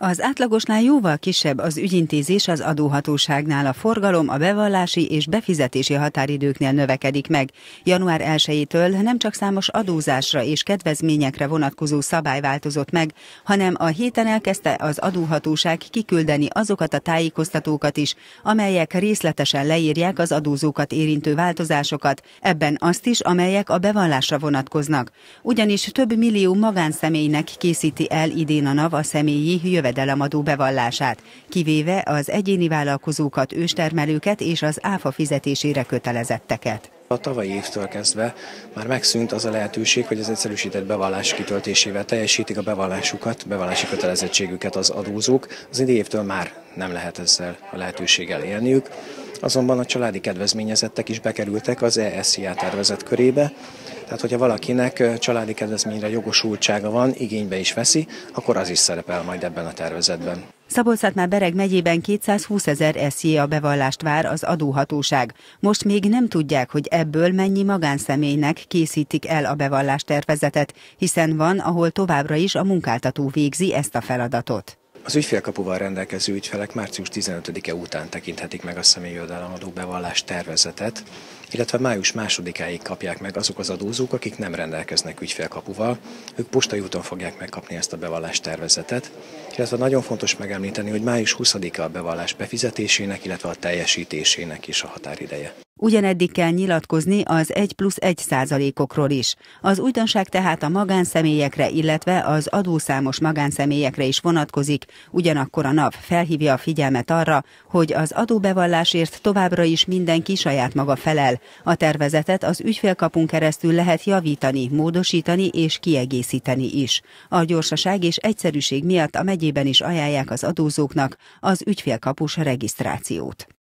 Az átlagosnál jóval kisebb az ügyintézés az adóhatóságnál, a forgalom a bevallási és befizetési határidőknél növekedik meg. Január 1-től nem csak számos adózásra és kedvezményekre vonatkozó szabály változott meg, hanem a héten elkezdte az adóhatóság kiküldeni azokat a tájékoztatókat is, amelyek részletesen leírják az adózókat érintő változásokat, ebben azt is, amelyek a bevallásra vonatkoznak. Ugyanis több millió magánszemélynek készíti el idén a NAV a személyi jövedelmi jövedelemadó bevallását, kivéve az egyéni vállalkozókat, őstermelőket és az áfa fizetésére kötelezetteket. A tavalyi évtől kezdve már megszűnt az a lehetőség, hogy az egyszerűsített bevallás kitöltésével teljesítik a bevallásukat, bevallási kötelezettségüket az adózók. Az idei évtől már nem lehet ezzel a lehetőséggel élniük. Azonban a családi kedvezményezettek is bekerültek az ESZIA tervezet körébe, tehát, hogyha valakinek családi kedvezményre jogosultsága van, igénybe is veszi, akkor az is szerepel majd ebben a tervezetben. szabolcs már Bereg megyében 220 ezer SZIA bevallást vár az adóhatóság. Most még nem tudják, hogy ebből mennyi magánszemélynek készítik el a bevallás tervezetet, hiszen van, ahol továbbra is a munkáltató végzi ezt a feladatot. Az ügyfélkapuval rendelkező ügyfelek március 15-e után tekinthetik meg a személyjövedelemadó bevallás tervezetet, illetve május másodikáig kapják meg azok az adózók, akik nem rendelkeznek ügyfélkapuval. Ők postai úton fogják megkapni ezt a bevallás tervezetet, illetve nagyon fontos megemlíteni, hogy május 20-a a bevallás befizetésének, illetve a teljesítésének is a határideje. Ugyaneddig kell nyilatkozni az 1 plusz 1 százalékokról is. Az újdonság tehát a magánszemélyekre, illetve az adószámos magánszemélyekre is vonatkozik, ugyanakkor a NAV felhívja a figyelmet arra, hogy az adóbevallásért továbbra is mindenki saját maga felel. A tervezetet az ügyfélkapun keresztül lehet javítani, módosítani és kiegészíteni is. A gyorsaság és egyszerűség miatt a megyében is ajánlják az adózóknak az ügyfélkapus regisztrációt.